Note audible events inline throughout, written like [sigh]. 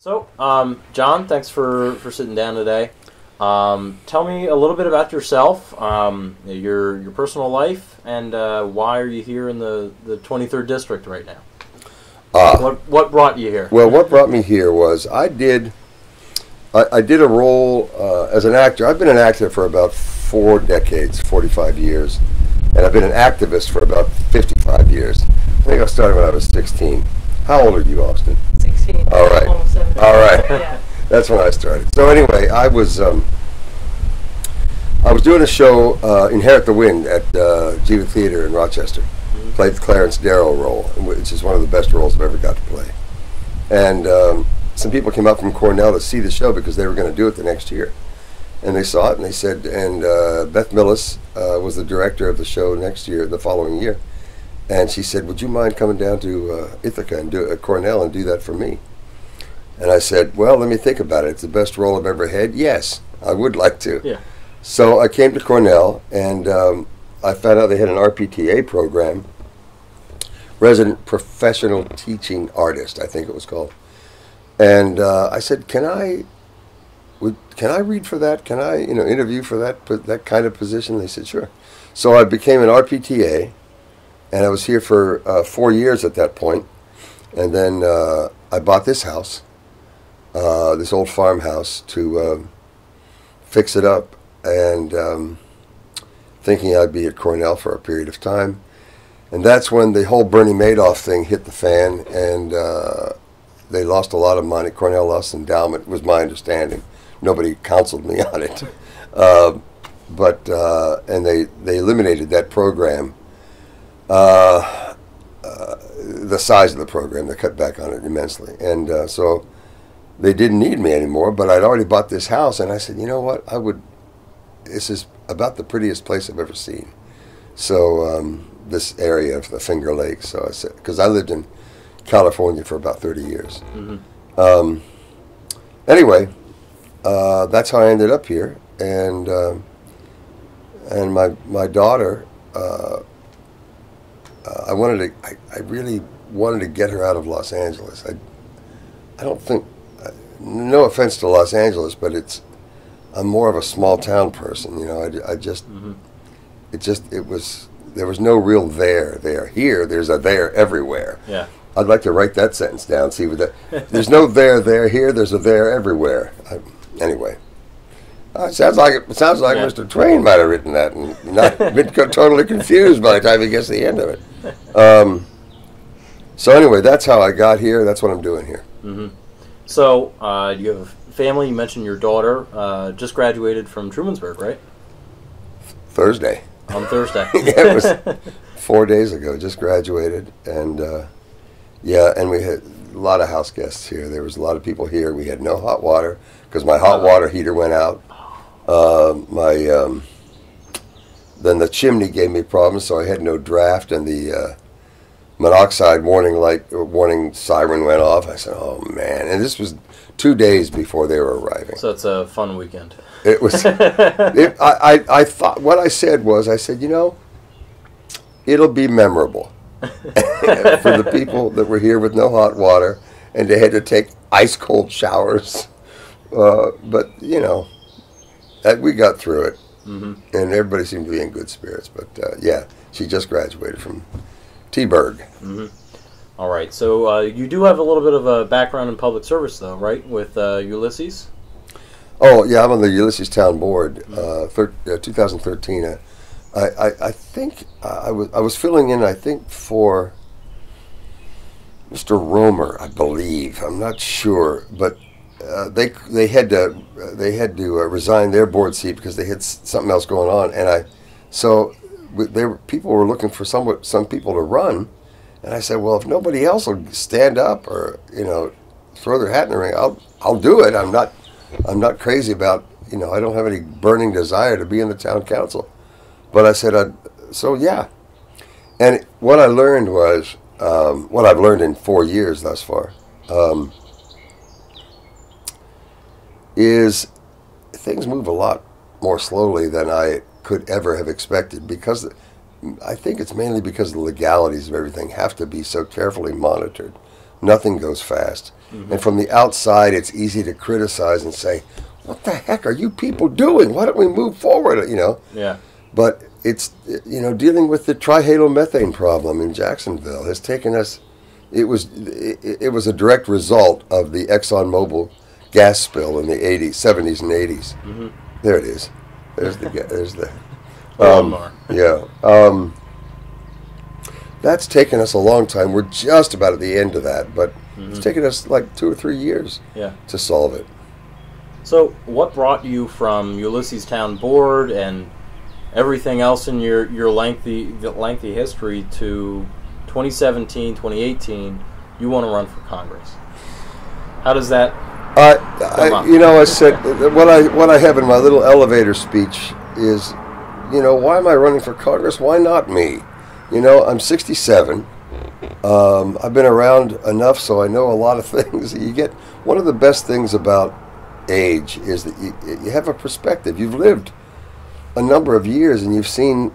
So, um, John, thanks for, for sitting down today. Um, tell me a little bit about yourself, um, your your personal life, and uh, why are you here in the, the 23rd district right now? Ah, What what brought you here? well, what brought me here was I did, I, I did a role uh, as an actor. I've been an actor for about four decades, 45 years, and I've been an activist for about 55 years. I think I started when I was 16. How old are you, Austin? 16. All right. Almost 17. All right. Yeah. [laughs] That's when I started. So anyway, I was um, I was doing a show, uh, Inherit the Wind, at uh, Geva Theater in Rochester. Played the Clarence Darrow role, which is one of the best roles I've ever got to play. And um, some people came up from Cornell to see the show because they were going to do it the next year. And they saw it, and they said, and uh, Beth Milles uh, was the director of the show next year, the following year. And she said, "Would you mind coming down to uh, Ithaca and do uh, Cornell and do that for me?" And I said, "Well, let me think about it. It's the best role I've ever had. Yes, I would like to." Yeah. So I came to Cornell, and um, I found out they had an RPTA program, Resident Professional Teaching Artist, I think it was called. And uh, I said, "Can I, would, can I read for that? Can I, you know, interview for that that kind of position?" They said, "Sure." So I became an RPTA, and I was here for uh, four years at that point, and then uh, I bought this house, uh, this old farmhouse, to um fix it up, and um, thinking I'd be at Cornell for a period of time, and that's when the whole Bernie Madoff thing hit the fan, and uh, they lost a lot of money. Cornell lost endowment, was my understanding. Nobody counseled me [laughs] on it, uh, but uh, and they they eliminated that program. Uh, uh, the size of the program, they cut back on it immensely, and uh, so they didn't need me anymore. But I'd already bought this house, and I said, you know what, I would. This is about the prettiest place I've ever seen. So um, this area of the Finger Lakes. So I said, because I lived in California for about thirty years. Um, anyway, uh, that's how I ended up here, and um, and my my daughter. Uh, uh, I wanted to. I, I really wanted to get her out of Los Angeles. I I don't think. uh, No offense to Los Angeles, but it's. I'm more of a small town person. You know, I, I just. It just it was there was no real there there. Here there's a there everywhere. Yeah. I'd like to write that sentence down. See what that. There's no there there here. There's a there everywhere. I, anyway, uh, sounds like it sounds like Yeah. Mr. Twain might have written that and not [laughs] been totally confused by the time he gets to the end of it. Um, so anyway, that's how I got here. That's what I'm doing here. So, uh, you have a family. You mentioned your daughter uh, just graduated from Trumansburg, right? Thursday. On Thursday. [laughs] Yeah, it was [laughs] four days ago. Just graduated, and uh, yeah, and we had a lot of house guests here. There was a lot of people here. We had no hot water because my hot Oh. water heater went out. Uh, my um, then the chimney gave me problems, so I had no draft, and the uh, monoxide warning light warning siren went off. I said, "Oh man!" And this was two days before they were arriving. so it's a fun weekend. It was. [laughs] it, I, I, I thought what I said was I said, you know, it'll be memorable [laughs] for the people that were here with no hot water and they had to take ice cold showers. Uh, but you know, we got through it, hmm and everybody seemed to be in good spirits. But uh, yeah, she just graduated from T-Berg. All right. So uh, you do have a little bit of a background in public service, though, right? With uh, Ulysses. Oh yeah, I'm on the Ulysses Town Board, uh, thir- uh, 2013. Uh, I, I I think I was I was filling in. I think for Mr. Romer, I believe. I'm not sure, but uh, they they had to they had to uh, resign their board seat because they had something else going on, and I so they were, people were looking for some some people to run, and I said, well, if nobody else will stand up or you know throw their hat in the ring, I'll I'll do it. I'm not I'm not crazy about you know I don't have any burning desire to be in the town council, but I said I so yeah, and what I learned was um, what I've learned in four years thus far um, is things move a lot more slowly than I could ever have expected because I think it's mainly because the legalities of everything have to be so carefully monitored nothing goes fast. Mm-hmm. And from the outside, it's easy to criticize and say, "What the heck are you people doing? Why don't we move forward?" You know. Yeah. But it's you know dealing with the trihalomethane problem in Jacksonville has taken us. It was it, it was a direct result of the ExxonMobil gas spill in the 80s, 70s, and 80s. There it is. There's the there's the [laughs] um, yeah. Um, that's taken us a long time. We're just about at the end of that, but it's taken us like two or three years Yeah. to solve it. So, what brought you from Ulysses Town Board and everything else in your, your lengthy lengthy history to 2017, 2018? You want to run for Congress. How does that? I, I, you know, I said what I what I have in my little elevator speech is, you know, why am I running for Congress? Why not me? You know, I'm 67. Um, I've been around enough, so I know a lot of [laughs] things. You get one of the best things about age is that you, you have a perspective. You've lived a number of years, and you've seen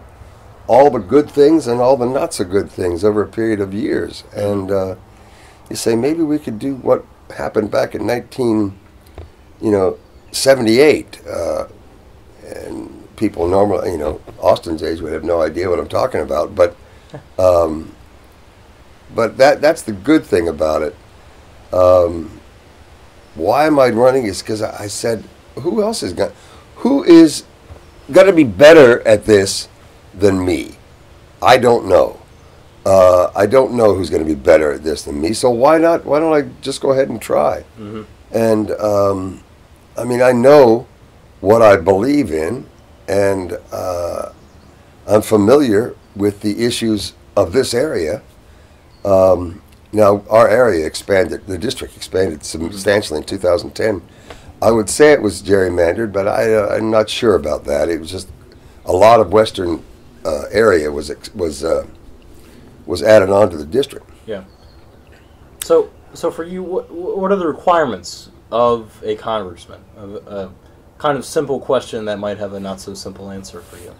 all the good things and all the not so good things over a period of years. And uh, you say maybe we could do what happened back in 19, you know, 78. Uh, and people normally, you know, Austin's age would have no idea what I'm talking about, but, [laughs] um, but that that's the good thing about it. Um, why am I running? Is because I I said, who else is going? Who is going to be better at this than me? I don't know. Uh, I don't know who's going to be better at this than me. So why not? Why don't I just go ahead and try? And um, I mean, I know what I believe in, and uh, I'm familiar with the issues of this area. Um, now, our area expanded, the district expanded substantially in 2010. I would say it was gerrymandered, but I, uh, I'm not sure about that. It was just a lot of western uh, area was ex- was uh, was added on to the district. Yeah. So, so for you, what, what are the requirements of a congressman? A, a kind of simple question that might have a not so simple answer for you.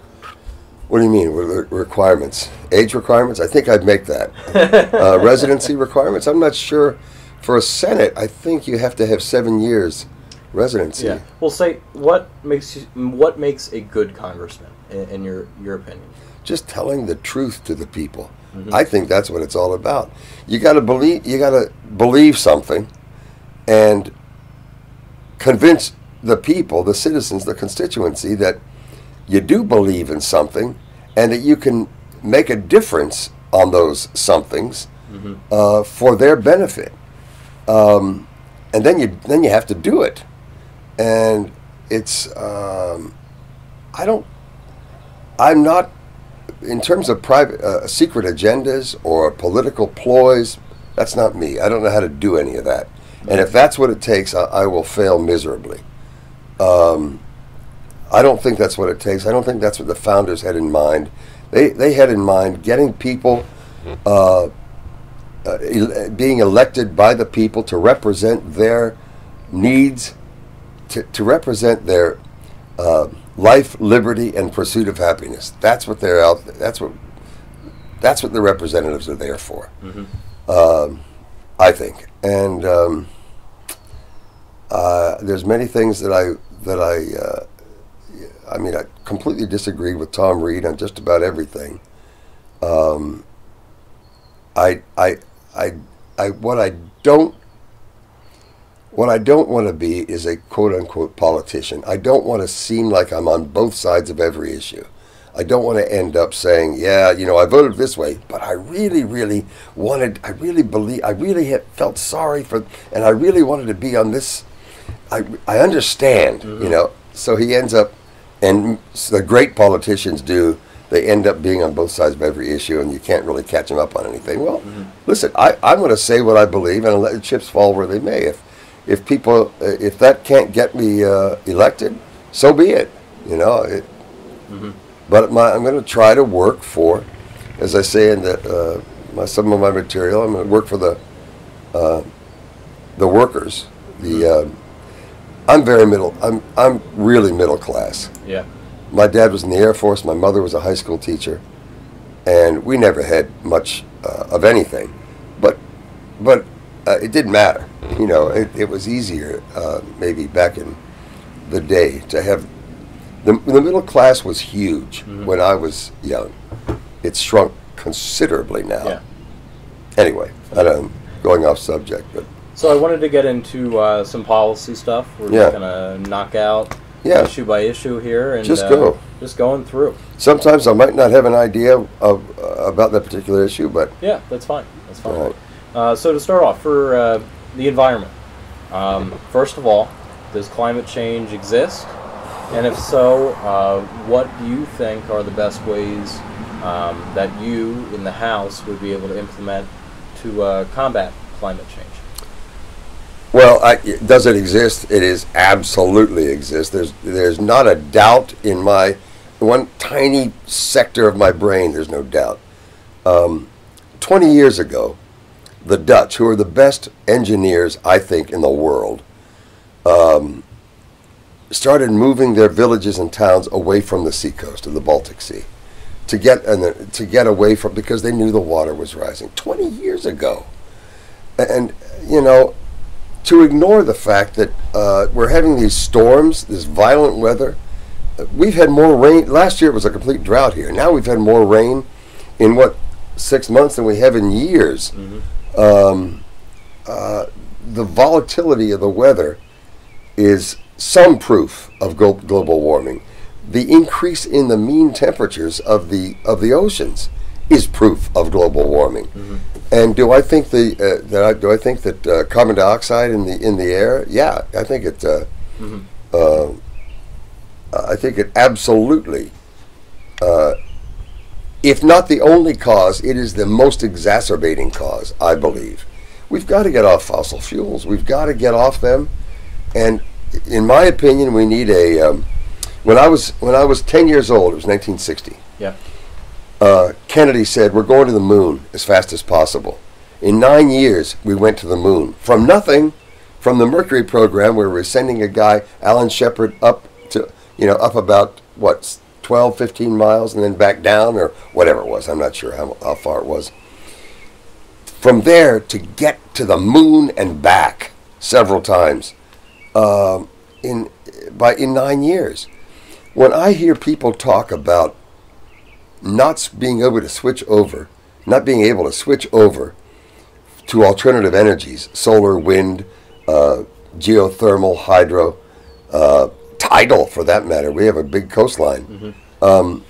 What do you mean? What are the requirements? Age requirements? I think I'd make that. [laughs] uh, residency requirements? I'm not sure. For a Senate, I think you have to have seven years residency. Yeah. Well, say what makes you, what makes a good congressman in, in your your opinion? Just telling the truth to the people. I think that's what it's all about. You got to believe. You got to believe something, and convince the people, the citizens, the constituency that you do believe in something, and that you can make a difference on those somethings uh, for their benefit. Um, and then you then you have to do it, and it's um, I don't I'm not in terms of private uh, secret agendas or political ploys. That's not me. I don't know how to do any of that. And if that's what it takes, I, I will fail miserably. Um, I don't think that's what it takes. I don't think that's what the founders had in mind. They they had in mind getting people. Uh, uh, el- being elected by the people to represent their needs, to, to represent their uh, life, liberty, and pursuit of happiness. That's what they're out. That's what. That's what the representatives are there for. Um, I think, and um, uh, there's many things that I that I. Uh, I mean, I completely disagree with Tom Reed on just about everything. Um, I, I, I, I, what I don't, what I don't want to be is a quote unquote politician. I don't want to seem like I'm on both sides of every issue. I don't want to end up saying, yeah, you know, I voted this way, but I really, really wanted, I really believe, I really had felt sorry for, and I really wanted to be on this. I, I understand, you mm-hmm. know. So he ends up, and the great politicians do, they end up being on both sides of every issue, and you can't really catch them up on anything. Well, mm-hmm. listen, I, I'm going to say what I believe, and let the chips fall where they may. If if people, uh, if that can't get me uh, elected, so be it. You know, it, but my, I'm going to try to work for, as I say in the, uh, my, some of my material, I'm going to work for the uh, the workers. The um I'm very middle. I'm I'm really middle class. Yeah. My dad was in the Air Force. My mother was a high school teacher, and we never had much uh, of anything. But but uh, it didn't matter. You know, it, it was easier uh, maybe back in the day to have the, the middle class was huge Mm-hmm. when I was young. It's shrunk considerably now. Yeah. Anyway, I don't going off subject, but So I wanted to get into uh, some policy stuff. We're Yeah. just gonna knock out Yeah. issue by issue here, and Just uh, go. Just going through. sometimes I might not have an idea of uh, about that particular issue, but Yeah, that's fine. That's fine. Right. Uh, so to start off, for uh, the environment, um, first of all, does climate change exist? And if so, uh, what do you think are the best ways um, that you in the House would be able to implement to uh, combat climate change? Well, I, does it exist? It is absolutely exists. There's there's not a doubt in my one tiny sector of my brain. There's no doubt. Um, Twenty years ago, the Dutch, who are the best engineers I think in the world, um, started moving their villages and towns away from the seacoast of the Baltic Sea to get and to get away from because they knew the water was rising. Twenty years ago, and you know to ignore the fact that uh, we're having these storms, this violent weather. We've had more rain. Last year it was a complete drought here. Now we've had more rain in what six months than we have in years. Um, uh, the volatility of the weather is some proof of global warming. The increase in the mean temperatures of the of the oceans is proof of global warming. And do I think the uh, that I, do I think that uh, carbon dioxide in the in the air? Yeah, I think it. Uh, uh, I think it absolutely. If not the only cause, it is the most exacerbating cause. I believe we've got to get off fossil fuels. We've got to get off them, and in my opinion, we need a. Um, when I was when I was ten years old, it was 1960 Yeah. uh, Kennedy said, We're going to the moon as fast as possible. In nine years, we went to the moon. From nothing, from the Mercury program, where we were sending a guy, Alan Shepard, up to, you know, up about, what, 12, 15 miles and then back down, or whatever it was. I'm not sure how, how far it was. From there to get to the moon and back several times um, in, by, in nine years. When I hear people talk about not being able to switch over, not being able to switch over to alternative energies, solar, wind, uh, geothermal, hydro, uh, tidal for that matter. We have a big coastline. Um,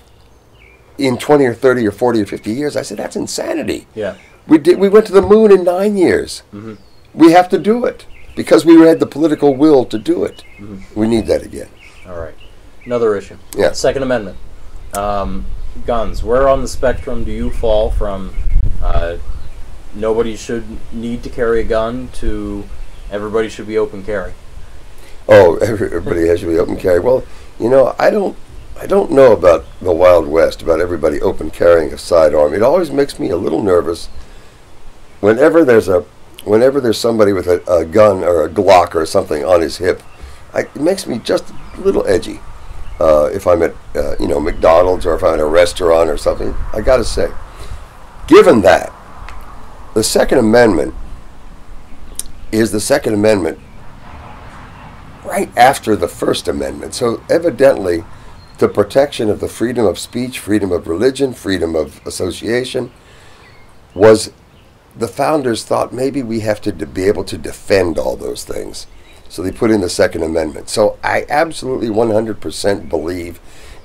in 20 or 30 or 40 or 50 years, I said, that's insanity. Yeah. We, did, we went to the moon in nine years. We have to do it because we had the political will to do it. We need that again. All right. Another issue. Yeah. Second Amendment. Um, guns. Where on the spectrum do you fall from uh, nobody should need to carry a gun to everybody should be open carry? Oh, [laughs] everybody has to be open carry. Well, you know, I don't, I don't know about the Wild West about everybody open carrying a sidearm. It always makes me a little nervous. Whenever there's a, whenever there's somebody with a, a gun or a Glock or something on his hip, I, it makes me just a little edgy. Uh, if I'm at, uh, you know, McDonald's or if I'm at a restaurant or something, I got to say, given that, the Second Amendment is the Second Amendment right after the First Amendment. So evidently, the protection of the freedom of speech, freedom of religion, freedom of association was the founders thought maybe we have to be able to defend all those things. So they put in the Second Amendment. So I absolutely 100% believe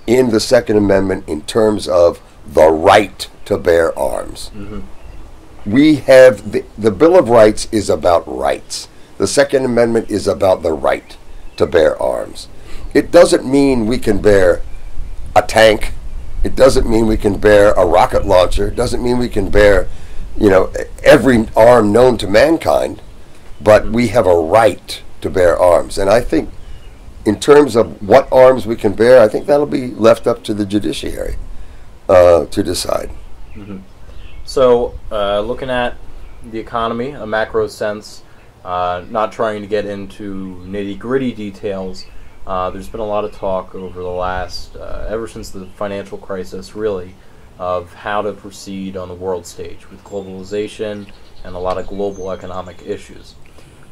in the Second Amendment in terms of the right to bear arms. Mm-hmm. We have the, the Bill of Rights is about rights. The Second Amendment is about the right to bear arms. It doesn't mean we can bear a tank. It doesn't mean we can bear a rocket launcher. It doesn't mean we can bear, you know, every arm known to mankind. But we have a right to bear arms. And I think, in terms of what arms we can bear, I think that'll be left up to the judiciary uh, to decide. So, uh, looking at the economy, a macro sense, uh, not trying to get into nitty gritty details, uh, there's been a lot of talk over the last, uh, ever since the financial crisis, really, of how to proceed on the world stage with globalization, and a lot of global economic issues.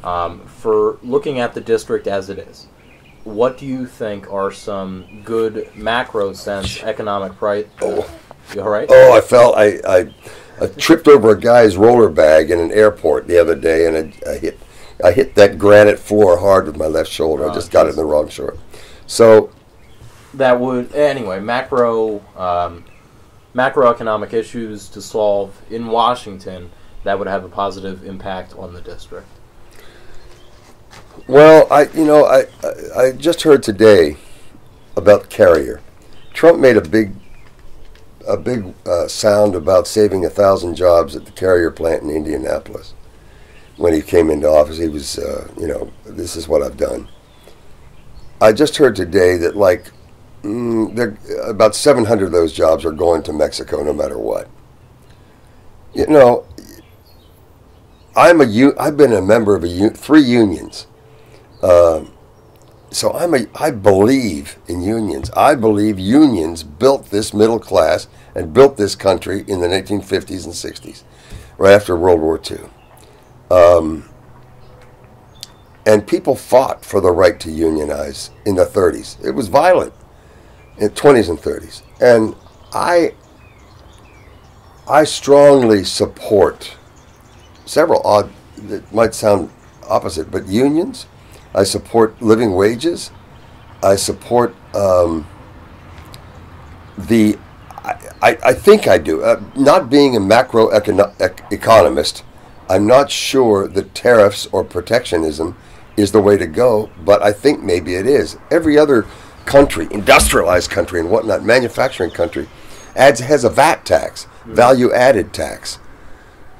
Um, for looking at the district as it is, what do you think are some good macro sense economic price? Oh. You all right? Oh, I felt I, I, I tripped over a guy's roller bag in an airport the other day, and I, I hit I hit that granite floor hard with my left shoulder. I Oh, just got it in the wrong shoulder. So that would anyway macro um, macroeconomic issues to solve in Washington that would have a positive impact on the district. Well, I you know I, I I just heard today about Carrier. Trump made a big a big uh, sound about saving a thousand jobs at the Carrier plant in Indianapolis. When he came into office, he was uh, you know this is what I've done. I just heard today that like mm, about 700 of those jobs are going to Mexico no matter what. You know, I'm a u- I've been a member of a u- three unions. Um, so I'm a, I believe in unions. I believe unions built this middle class and built this country in the 1950s and 60s, right after World War II. Um, and people fought for the right to unionize in the 30s. It was violent in 20s and 30s. And I, I strongly support several odd, that might sound opposite, but unions. I support living wages. I support um, the. I, I, I think I do. Uh, not being a macro economist, I'm not sure that tariffs or protectionism is the way to go, but I think maybe it is. Every other country, industrialized country and whatnot, manufacturing country, adds has a VAT tax, value added tax.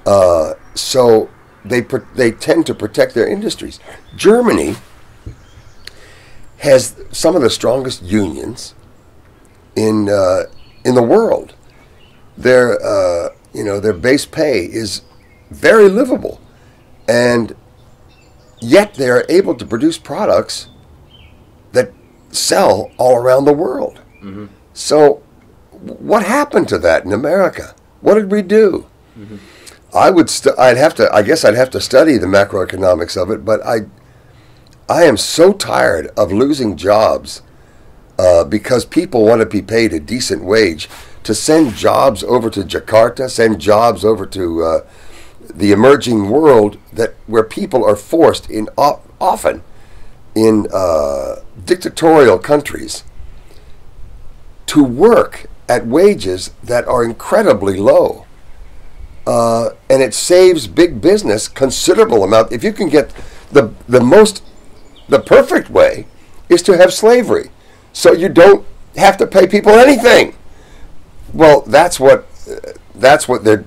Uh, so they they tend to protect their industries. Germany has some of the strongest unions in uh, in the world. Their uh, you know their base pay is very livable, and yet they are able to produce products that sell all around the world. So, what happened to that in America? What did we do? I would. St- I'd have to. I guess I'd have to study the macroeconomics of it. But I, I am so tired of losing jobs uh, because people want to be paid a decent wage to send jobs over to Jakarta, send jobs over to uh, the emerging world that where people are forced in often in uh, dictatorial countries to work at wages that are incredibly low. Uh, and it saves big business considerable amount. If you can get the the most, the perfect way is to have slavery, so you don't have to pay people anything. Well, that's what uh, that's what they're,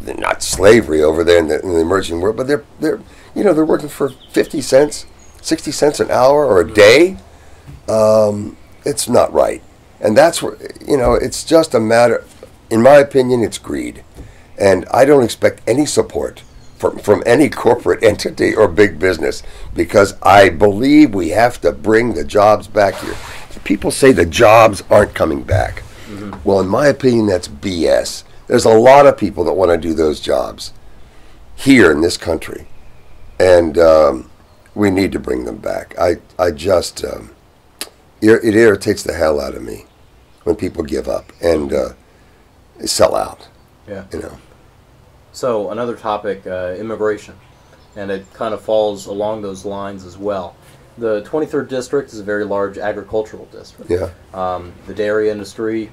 they're not slavery over there in the, in the emerging world, but they're they're you know they're working for fifty cents, sixty cents an hour or a day. Um, it's not right, and that's where you know it's just a matter. In my opinion, it's greed, and I don't expect any support from from any corporate [laughs] entity or big business because I believe we have to bring the jobs back here. People say the jobs aren't coming back. Well, in my opinion, that's BS. There's a lot of people that want to do those jobs here in this country, and um, we need to bring them back. I, I just, um, ir- it irritates the hell out of me when people give up and uh, sell out. Yeah. You know, So another topic, uh, immigration, and it kind of falls along those lines as well. The 23rd district is a very large agricultural district. yeah, Um, the dairy industry,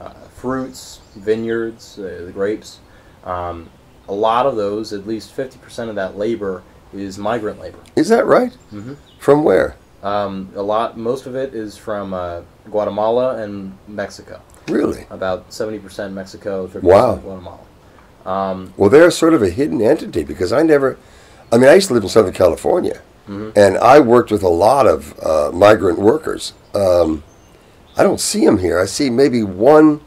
uh, fruits, vineyards, uh, the grapes. Um, a lot of those, at least 50% of that labor, is migrant labor. is that right? Mm-hmm. From where? Um, a lot, most of it is from uh, Guatemala and Mexico. Really? About 70% Mexico, 30% Wow. Guatemala. Um, Well, they're sort of a hidden entity because I never. I mean, I used to live in Southern California, Mhm. and I worked with a lot of uh, migrant workers. Um, I don't see them here. I see maybe one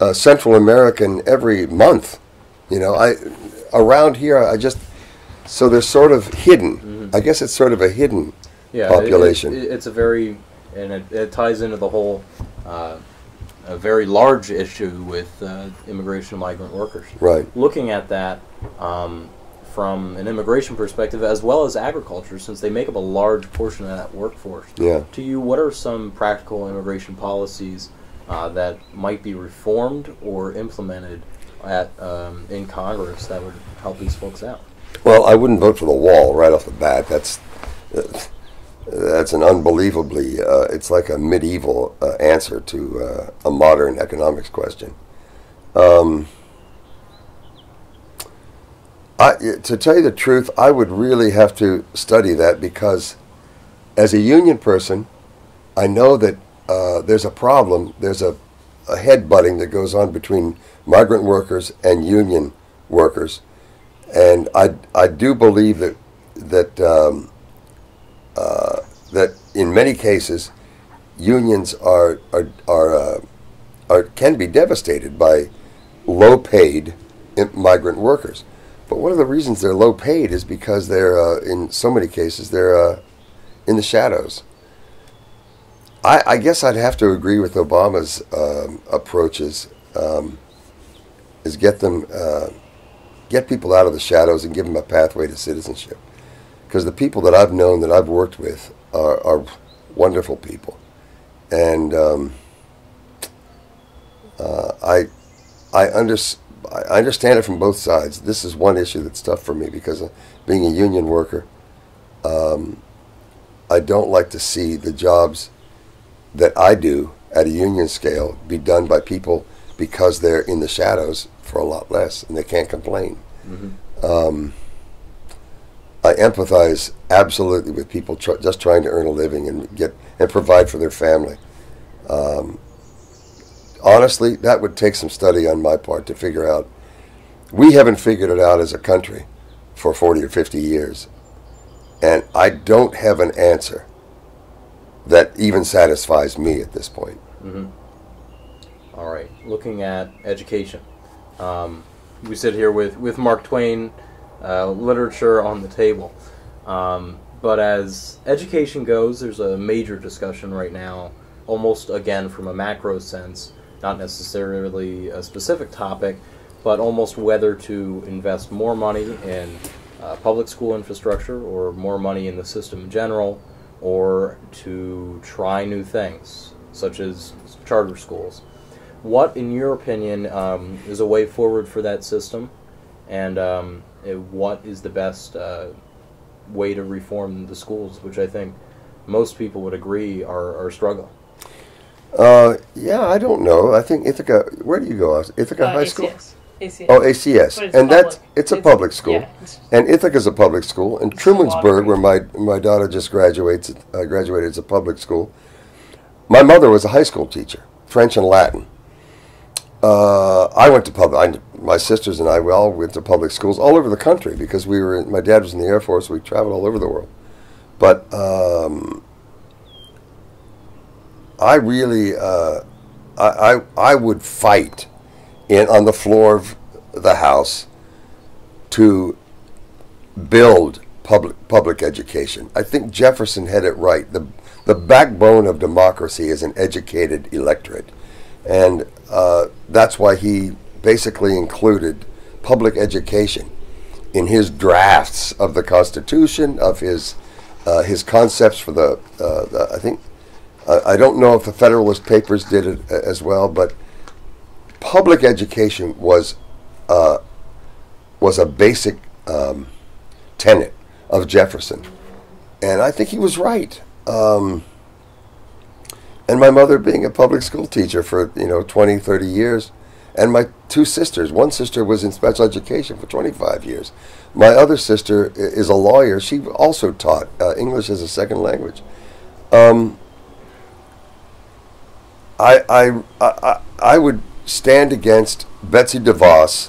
uh, Central American every month. You know, I around here I just so they're sort of hidden. I guess it's sort of a hidden. yeah, it- Population. It, it's a very, and it, it ties into the whole uh, a very large issue with uh, immigration of migrant workers. Right. Looking at that um, from an immigration perspective as well as agriculture, since they make up a large portion of that workforce. Yeah. To you, what are some practical immigration policies uh, that might be reformed or implemented at um, in Congress that would help these folks out? Well, I wouldn't vote for the wall right off the bat. That's that's an unbelievably. Uh, it's like a medieval uh, answer to uh, a modern economics question. Um, I, to tell you the truth, I would really have to study that because, as a union person, I know that uh, there's a problem. There's a, a headbutting that goes on between migrant workers and union workers, and I I do believe that that um, uh, that in many cases, unions are are are, uh, are can be devastated by low paid migrant workers. But one of the reasons they're low paid is because they're uh, in so many cases they're uh, in the shadows. I, I, guess I'd have to agree with Obama's um, approaches. Um, is get them uh, get people out of the shadows and give them a pathway to citizenship. Because the people that I've known that I've worked with are, are wonderful people, and um, uh, I I, under, I understand it from both sides. This is one issue that's tough for me because being a union worker, um, I don't like to see the jobs that I do at a union scale be done by people because they're in the shadows for a lot less and they can't complain. Mm-hmm. Um, I empathize absolutely with people tr- just trying to earn a living and get and provide for their family. Um, honestly, that would take some study on my part to figure out. We haven't figured it out as a country for 40 or 50 years, and I don't have an answer that even satisfies me at this point. Mm-hmm. All right, looking at education. Um, we sit here with, with Mark Twain uh, literature on the table. Um, but as education goes, there's a major discussion right now, almost again from a macro sense, not necessarily a specific topic, but almost whether to invest more money in uh, public school infrastructure or more money in the system in general, or to try new things, such as charter schools. What, in your opinion, um, is a way forward for that system, and um, what is the best uh, way to reform the schools, which I think most people would agree are, are struggling? Uh, yeah, I don't know. I think Ithaca. Where do you go? Ithaca Uh, High ACS. School. ACS. Oh, ACS, But it's and that's public. it's a It's- public school, yeah, it's- and Ithaca's a public school, and It's a lot of Trumansburg, where my my daughter just graduates, uh, graduated, is a public school. My mother was a high school teacher, French and Latin. Uh, I went to public. My sisters and I, we all went to public schools all over the country because we were. In, my dad was in the Air Force. We traveled all over the world, but um, I really, uh, I, I, I would fight in on the floor of the House to build public public education. I think Jefferson had it right. the The backbone of democracy is an educated electorate, and uh, that's why he basically included public education in his drafts of the Constitution, of his uh, his concepts for the, uh, the I think uh, I don't know if the Federalist Papers did it as well, but public education was uh, was a basic um, tenet of Jefferson, and I think he was right. Um, and my mother being a public school teacher for you know 20 30 years and my two sisters one sister was in special education for 25 years my other sister is a lawyer she also taught uh, english as a second language um, I, I, I, I would stand against Betsy DeVos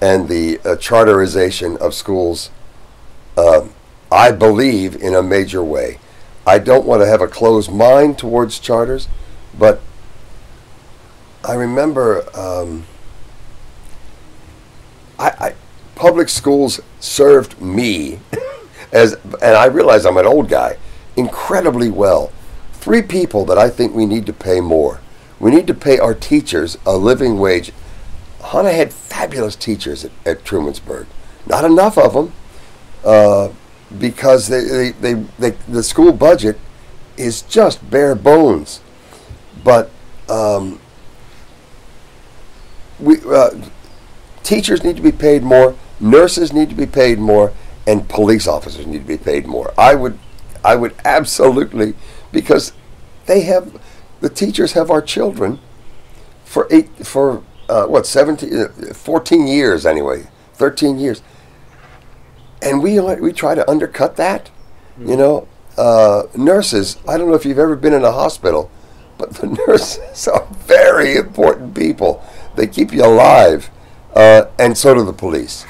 and the uh, charterization of schools. Um I believe in a major way. I don't want to have a closed mind towards charters, but I remember um, I, I public schools served me [laughs] as, and I realize I'm an old guy, incredibly well. Three people that I think we need to pay more. We need to pay our teachers a living wage. Hannah had fabulous teachers at, at Trumansburg. Not enough of them uh, because they, they, they, they, the school budget is just bare bones. But um, we, uh, teachers need to be paid more, nurses need to be paid more, and police officers need to be paid more. I would, I would absolutely, because they have, the teachers have our children for eight, for uh, what, 17, uh, 14 years anyway, 13 years. And we, we try to undercut that, you know. Uh, nurses, I don't know if you've ever been in a hospital, but the [laughs] nurses are very important people. They keep you alive, uh, and so do the police.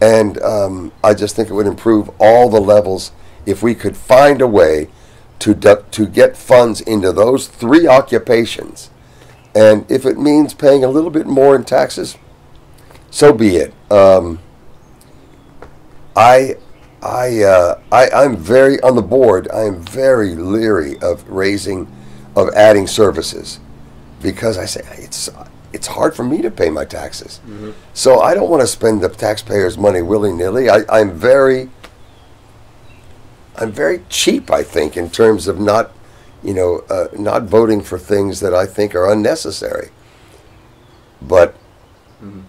And um, I just think it would improve all the levels if we could find a way to to get funds into those three occupations. And if it means paying a little bit more in taxes, so be it. Um, I, I, uh, I, I'm very on the board. I am very leery of raising, of adding services, because I say it's it's hard for me to pay my taxes. So I don't want to spend the taxpayers' money willy nilly. I'm very, I'm very cheap. I think in terms of not, you know, uh, not voting for things that I think are unnecessary. But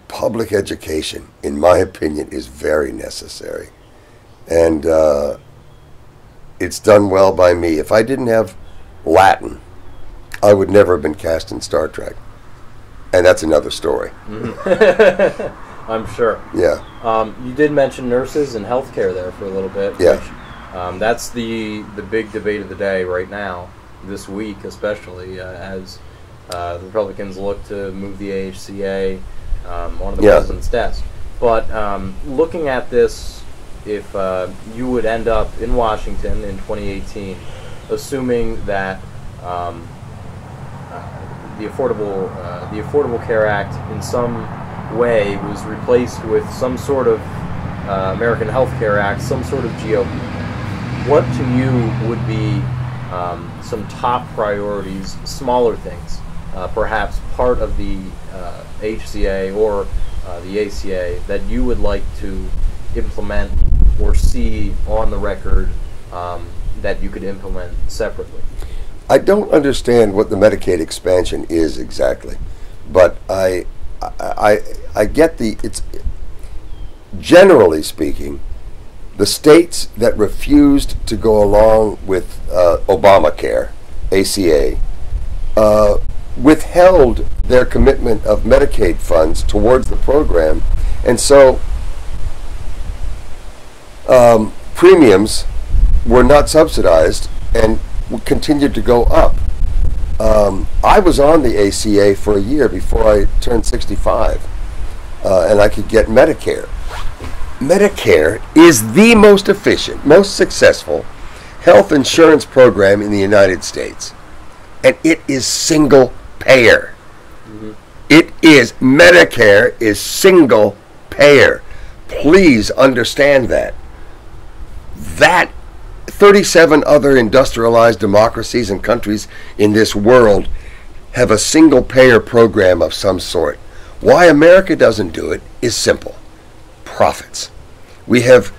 public education, in my opinion, is very necessary, and uh, it's done well by me. If I didn't have Latin, I would never have been cast in Star Trek, and that's another story. [laughs] I'm sure. Yeah. Um, you did mention nurses and healthcare there for a little bit. Yeah. Which, um, that's the the big debate of the day right now, this week especially, uh, as uh, the Republicans look to move the AHCA um, onto the Yeah. president's desk. But um, looking at this, if uh, you would end up in Washington in 2018, assuming that um, the affordable uh, the Affordable Care Act in some way was replaced with some sort of uh, American Health Care Act, some sort of GOP. What to you would be um, some top priorities, smaller things, uh, perhaps part of the uh, HCA or uh, the ACA that you would like to implement or see on the record um, that you could implement separately? I don't understand what the Medicaid expansion is exactly, but I, I, I, get the it's. Generally speaking, the states that refused to go along with uh, Obamacare, ACA, uh, withheld their commitment of Medicaid funds towards the program, and so um, premiums were not subsidized and continued to go up. Um, I was on the ACA for a year before I turned 65, uh, and I could get Medicare. Medicare is the most efficient, most successful health insurance program in the United States, and it is single payer. It is Medicare is single payer. Please understand that. That 37 other industrialized democracies and countries in this world have a single payer program of some sort. Why America doesn't do it is simple profits. We have,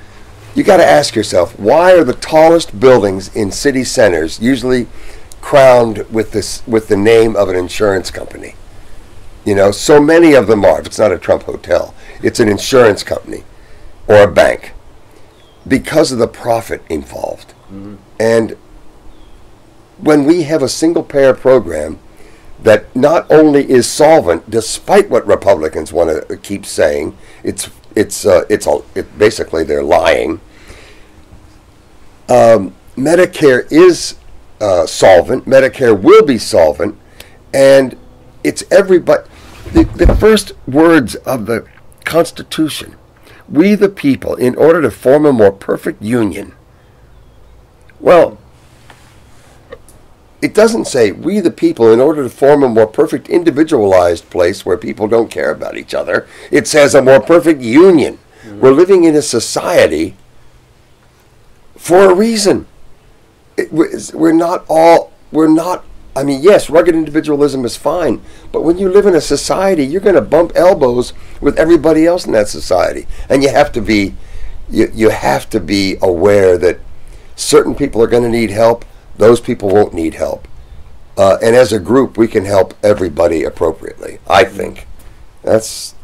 you got to ask yourself, why are the tallest buildings in city centers usually crowned with this with the name of an insurance company? You know, so many of them are. If it's not a Trump hotel, it's an insurance company or a bank because of the profit involved. And when we have a single payer program that not only is solvent, despite what Republicans want to keep saying, it's it's uh, it's all it, basically they're lying. Um, Medicare is uh, solvent. Medicare will be solvent, and it's everybody. The, the first words of the Constitution: "We the people, in order to form a more perfect union." Well, it doesn't say we the people in order to form a more perfect individualized place where people don't care about each other. It says a more perfect union. Mm-hmm. We're living in a society for a reason. It, we're not all we're not I mean, yes, rugged individualism is fine, but when you live in a society, you're going to bump elbows with everybody else in that society, and you have to be you, you have to be aware that certain people are going to need help, those people won't need help. Uh, and as a group, we can help everybody appropriately. I think that's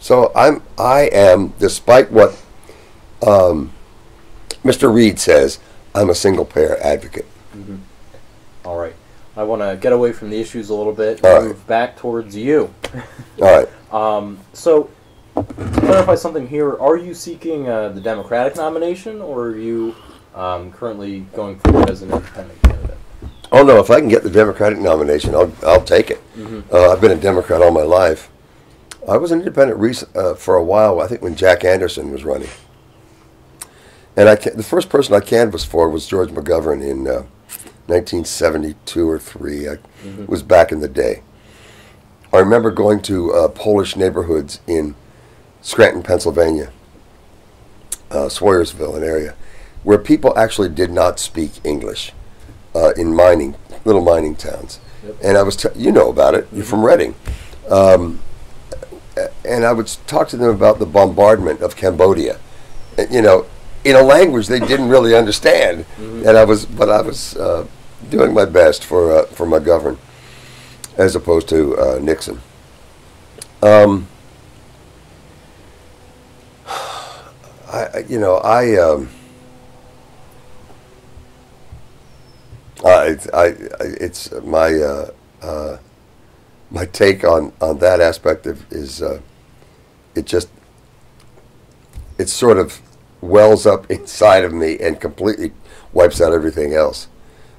so. I'm I am, despite what um, Mr. Reed says, I'm a single payer advocate. Mm-hmm. All right. I want to get away from the issues a little bit, All move back towards you. [laughs] All right. Um, so, to clarify something here, are you seeking uh, the Democratic nomination, or are you um, currently going forward as an independent candidate? Oh no! If I can get the Democratic nomination, I'll I'll take it. Uh, I've been a Democrat all my life. I was an independent rec- uh, for a while. I think when Jack Anderson was running, and I the first person I canvassed for was George McGovern in uh, 1972 or three. I, It was back in the day. I remember going to uh, Polish neighborhoods in Scranton, Pennsylvania, uh, Swoyersville, an area where people actually did not speak English uh, in mining, little mining towns. Yep. And I was, t- you know about it. You're from Reading, um, and I would talk to them about the bombardment of Cambodia. And, you know, in a language they didn't really understand, and I was, but I was uh, doing my best for uh, for McGovern, as opposed to uh, Nixon. Um, [sighs] I, you know, I. Um, it's, I, I, it's my uh, uh, my take on, on that aspect of is uh, it just it sort of wells up inside of me and completely wipes out everything else.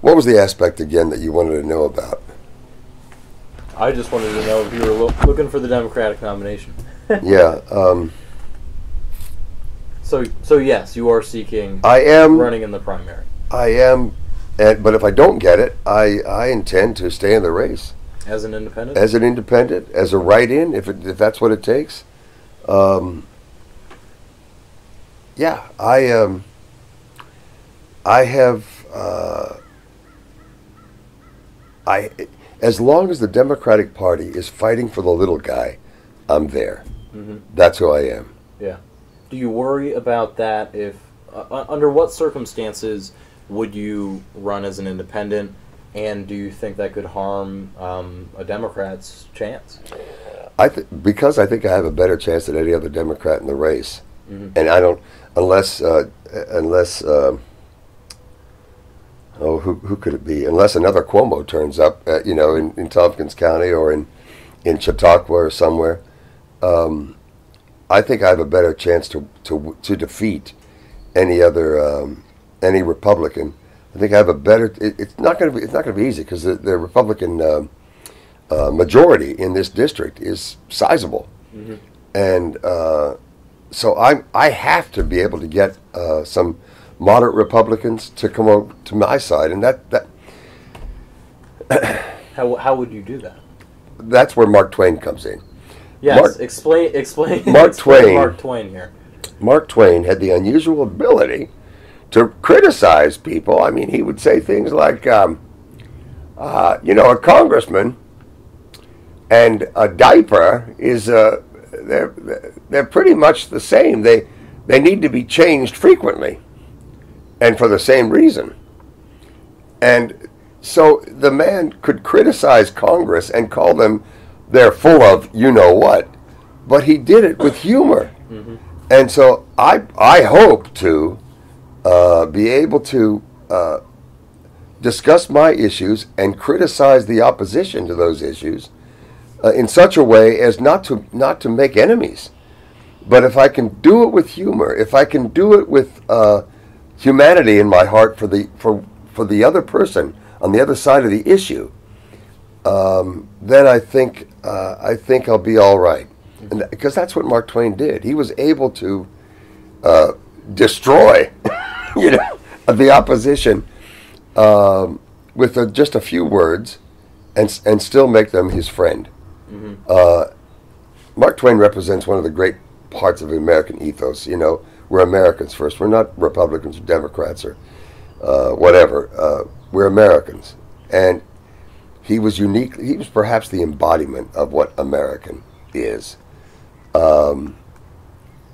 What was the aspect again that you wanted to know about? I just wanted to know if you were lo- looking for the Democratic nomination. [laughs] yeah, um, So, so yes, you are seeking I am. running in the primary I am. And, but if I don't get it, I, I intend to stay in the race. as an independent. as an independent, as a write-in, if it, if that's what it takes. Um, yeah, I um, I have uh, I as long as the Democratic Party is fighting for the little guy, I'm there. hmm That's who I am. Yeah. Do you worry about that? If uh, uh, under what circumstances would you run as an independent, and do you think that could harm um, a Democrat's chance? I th- because I think I have a better chance than any other Democrat in the race, Mhm. and I don't unless uh, unless uh, oh who who could it be unless another Cuomo turns up uh, you know in, in Tompkins County or in in Chautauqua or somewhere. Um, I think I have a better chance to to to defeat any other um, any Republican. I think I have a better. It, it's not going to be. It's not going to be easy because the, the Republican um uh, majority in this district is sizable, Mhm. and uh, so I I have to be able to get uh, some moderate Republicans to come over to my side, and that that [coughs] How, how would you do that? that's where Mark Twain comes in. Yes, Mark- explain explain [laughs] Mark explain Twain. Mark Twain here. Mark Twain had the unusual ability to criticize people. I mean, he would say things like, um, uh, you know, a congressman and a diaper is uh, they're they're pretty much the same. They they need to be changed frequently, and for the same reason. And so the man could criticize Congress and call them they're full of you know what, but he did it with humor. And so I I hope to uh, be able to uh, discuss my issues and criticize the opposition to those issues uh, in such a way as not to not to make enemies. But if I can do it with humor, if I can do it with uh, humanity in my heart for the for for the other person on the other side of the issue, um, then I think uh, I think I'll be all right. And because that's what Mark Twain did. He was able to uh, destroy, [laughs] you know, the opposition um, with a, just a few words, and and still make them his friend. Uh, Mark Twain represents one of the great parts of the American ethos. You know, we're Americans first. We're not Republicans or Democrats or uh, whatever. Uh, we're Americans, and He was unique. He was perhaps the embodiment of what American is. Um,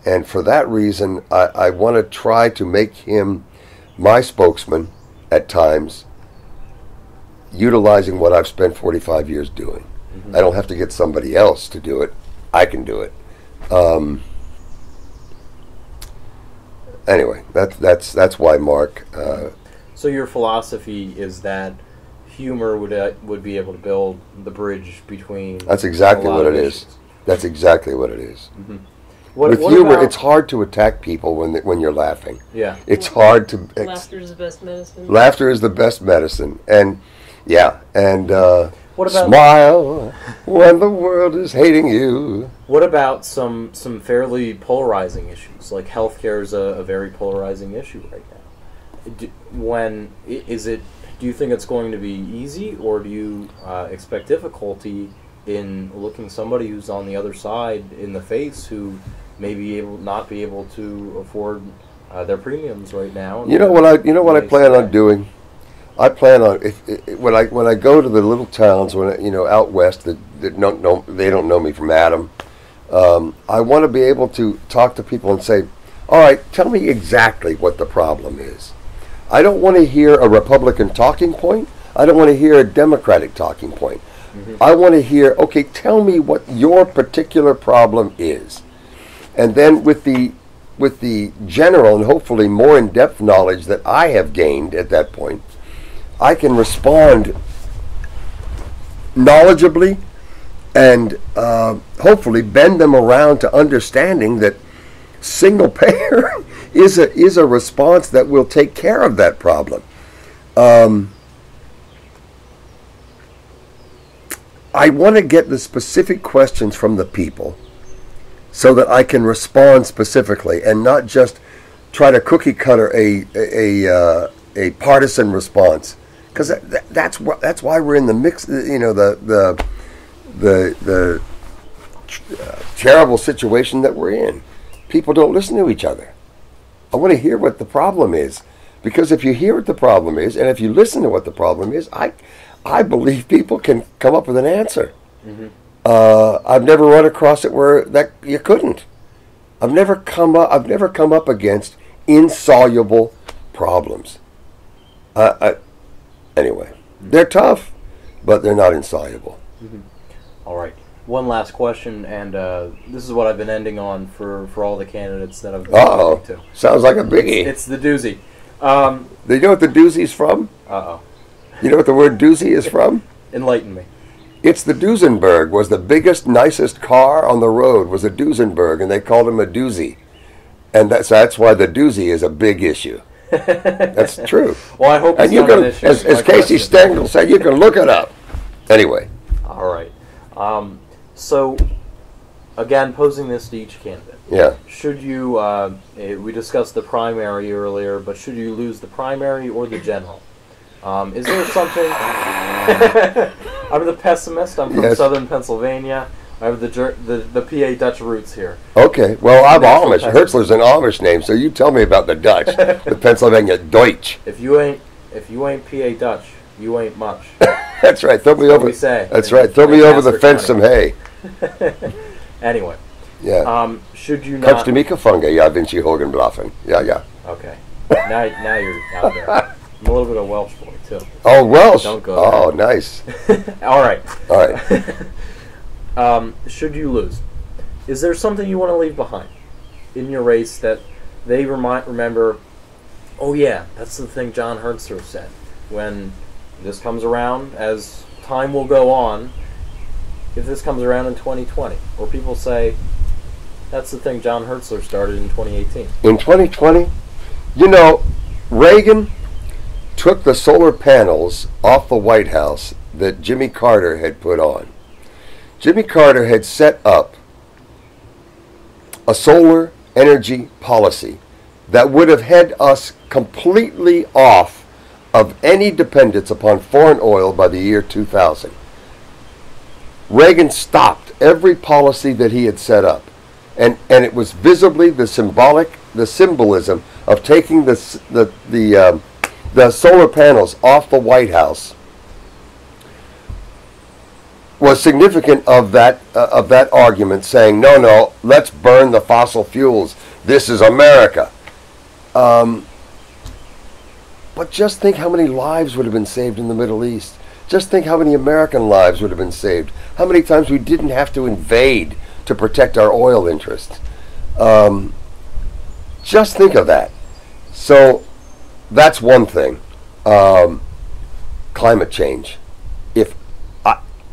and for that reason, I, I want to try to make him my spokesman at times, utilizing what I've spent 45 years doing. Mm-hmm. I don't have to get somebody else to do it. I can do it. Um, anyway, that's that's that's why Mark. Uh, So your philosophy is that humor would uh, would be able to build the bridge between. that's exactly what of it is. issues. That's exactly what it is. What, With what humor, it's hard to attack people when they, when you're laughing. yeah. It's hard to. Ex- Laughter is the best medicine. laughter is the best medicine, and yeah, and uh, What about- smile when the world is hating you. What about some some fairly polarizing issues? Like healthcare is a, a very polarizing issue right now. Do, when is it? Do you think it's going to be easy, or do you uh, expect difficulty in looking somebody who's on the other side in the face who may be able not be able to afford uh, their premiums right now? You know what I you know what I plan on doing. I plan on if, if when I when I go to the little towns when I, you know out west that, that don't know they don't know me from Adam. Um, I want to be able to talk to people and say, "All right, tell me exactly what the problem is." I don't want to hear a Republican talking point. I don't want to hear a Democratic talking point. I want to hear, okay, tell me what your particular problem is. And then with the with the general and hopefully more in-depth knowledge that I have gained at that point, I can respond knowledgeably and uh, hopefully bend them around to understanding that single payer [laughs] is a is a response that will take care of that problem. Um, I want to get the specific questions from the people so that I can respond specifically and not just try to cookie cutter a a a, uh, a partisan response because that, that, that's wh- that's why we're in the mix. You know the the the the uh, terrible situation that we're in. People don't listen to each other. I want to hear what the problem is because if you hear what the problem is and if you listen to what the problem is, I I believe people can come up with an answer. Uh, I've never run across it where that you couldn't. I've never come up. I've never come up against insoluble problems. Uh, I, anyway, they're tough, but they're not insoluble. All right. One last question, and uh, this is what I've been ending on for, for all the candidates that I've been Uh oh, to. sounds like a biggie. It's the doozy. Um, Do you know what the doozy's from? uh oh. You know what the word doozy is from? Enlighten me. It's the Duesenberg. Was the biggest, nicest car on the road was a Duesenberg, and they called him a doozy, and that's that's why the doozy is a big issue. [laughs] That's true. Well, I hope And you can, as, as Casey Stengel said, you can look it up. Anyway, All right. Um, so, again, posing this to each candidate. yeah. Should you, uh, eh, we discussed the primary earlier, but should you lose the primary or the general? Um, is there something? [laughs] I'm the pessimist. I'm from Yes. southern Pennsylvania. I have the, Ger- the the PA Dutch roots here. Okay. Well, I'm Amish. Hertzler's an Amish name, so you tell me about the Dutch, the [laughs] Pennsylvania Deutsch. If you ain't if you ain't PA Dutch, you ain't much. [laughs] That's right. Throw me over. we say That's right. Throw me over the fence some hay. [laughs] Anyway, Yeah. um, should you not? du mich gefangen? Ja, bin ich Hogenblaffen. Yeah, yeah. Okay. Now, now you're out there. I'm a little bit of Welsh boy too. Oh, Welsh. Don't go Oh, nice. All right. All right. Um, should you lose, is there something you want to leave behind in your race that they remind remember? Oh yeah, that's the thing John Hertzler said. When this comes around, as time will go on, if this comes around in 2020, or people say, that's the thing John Hertzler started in 2018. In 2020, you know, Reagan took the solar panels off the White House that Jimmy Carter had put on. Jimmy Carter had set up a solar energy policy that would have had us completely off of any dependence upon foreign oil by the year 2000. Reagan stopped every policy that he had set up. And, and it was visibly the symbolic, the symbolism of taking the, the, the, um, the solar panels off the White House was significant of that uh, of that argument, saying, "No, no, let's burn the fossil fuels. This is America." Um, but just think how many lives would have been saved in the Middle East. Just think how many American lives would have been saved. How many times we didn't have to invade to protect our oil interests. Um, just think of that. So that's one thing. Um, climate change.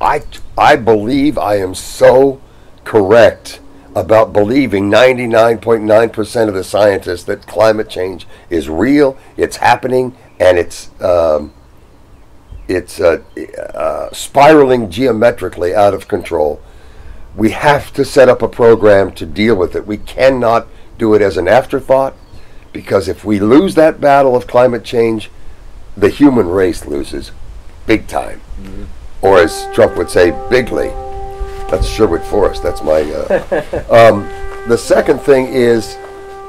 I, I believe I am so correct about believing 99.9% of the scientists that climate change is real, it's happening, and it's um, it's uh, uh, spiraling geometrically out of control. We have to set up a program to deal with it. We cannot do it as an afterthought because if we lose that battle of climate change, the human race loses big time. Mm-hmm. Or as Trump would say, bigly. That's Sherwood Forest. That's my. Uh, [laughs] um, the second thing is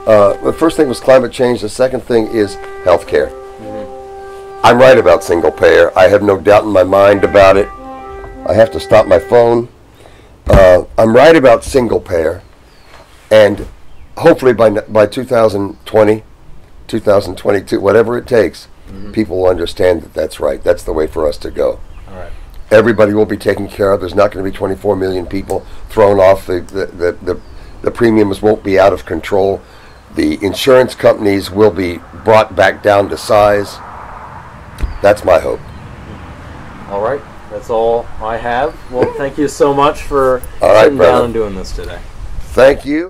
uh, the first thing was climate change. The second thing is health care. Mm-hmm. I'm right about single payer. I have no doubt in my mind about it. I have to stop my phone. Uh, I'm right about single payer. And hopefully by, by 2020, 2022, whatever it takes, mm-hmm. people will understand that that's right. That's the way for us to go. Everybody will be taken care of. There's not going to be 24 million people thrown off. The, the, the, the, the premiums won't be out of control. The insurance companies will be brought back down to size. That's my hope. All right. That's all I have. Well, thank you so much for all right, sitting brother. down and doing this today. Thank you.